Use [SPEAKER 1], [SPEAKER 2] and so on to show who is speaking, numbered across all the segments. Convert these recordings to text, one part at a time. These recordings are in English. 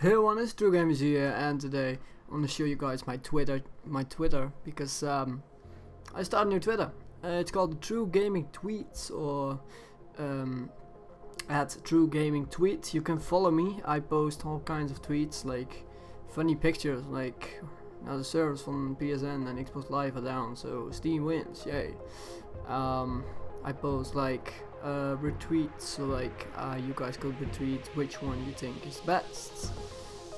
[SPEAKER 1] Hey everyone, it's True Gamers here, and today I want to show you guys my Twitter, my Twitter, because um, I started a new Twitter. Uh, it's called True Gaming Tweets, or um, at True Gaming Tweets. You can follow me. I post all kinds of tweets, like funny pictures, like now the servers from PSN and Xbox Live are down, so Steam wins, yay. Um, I post like uh, retweets, so like uh, you guys could retweet which one you think is best.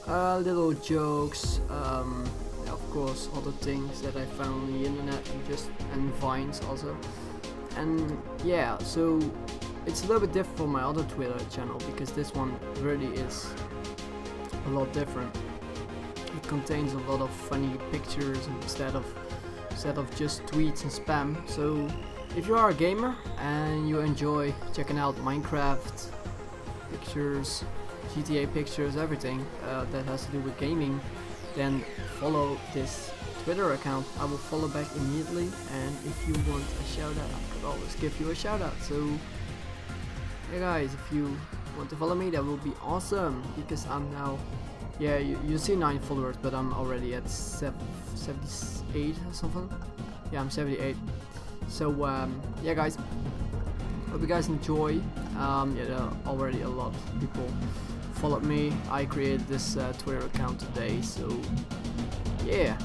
[SPEAKER 1] Uh, little jokes, um, of course, other things that I found on the internet, and just and vines also. And yeah, so it's a little bit different from my other Twitter channel because this one really is a lot different. It contains a lot of funny pictures instead of instead of just tweets and spam. So if you are a gamer and you enjoy checking out Minecraft pictures, GTA pictures, everything uh, that has to do with gaming, then follow this Twitter account. I will follow back immediately and if you want a shout out, I could always give you a shout out. So hey guys, if you want to follow me, that will be awesome because I'm now, yeah, you, you see 9 followers, but I'm already at 78 or something. Yeah, I'm 78. So um, yeah guys, hope you guys enjoy. Um, yeah, there are already a lot of people followed me. I created this uh, Twitter account today, so yeah.